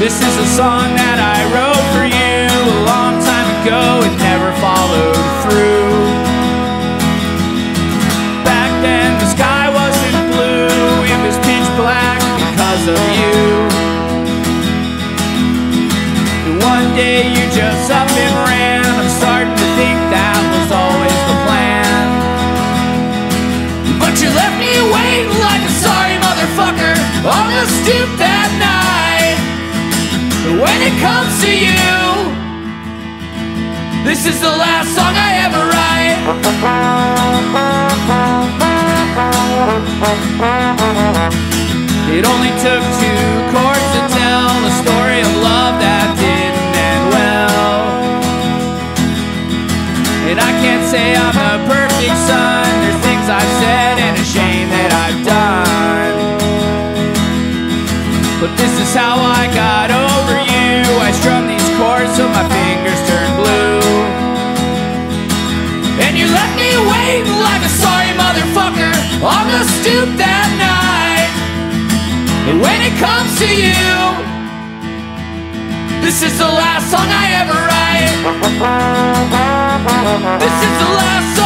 This is a song that I wrote for you a long time ago. It never followed through. Back then, the sky wasn't blue, it was pitch black because of you. And one day you just up and ran. I'm starting to think that was always the plan. But you left me waiting like a sorry motherfucker on the stoop this is the last song I ever write. It only took two chords to tell the story of love that didn't end well. And I can't say I'm the perfect son. There's things I've said and a shame that I've done. But this is how I got over you. That night. And when it comes to you, this is the last song I ever write. This is the last